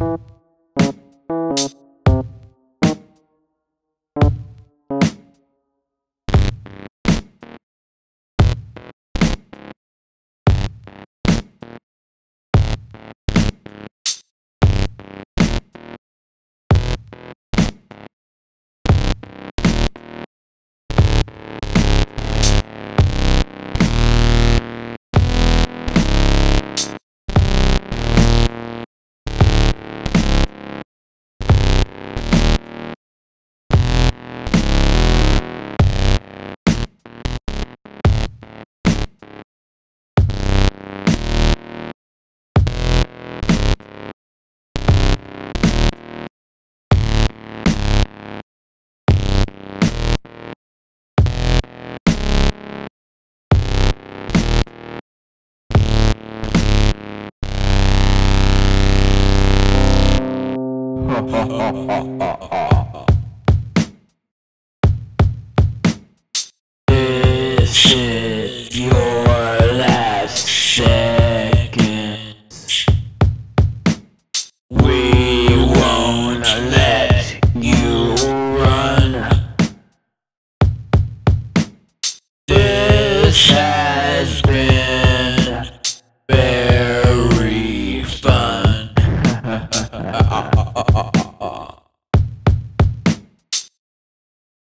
you Yeah, shit.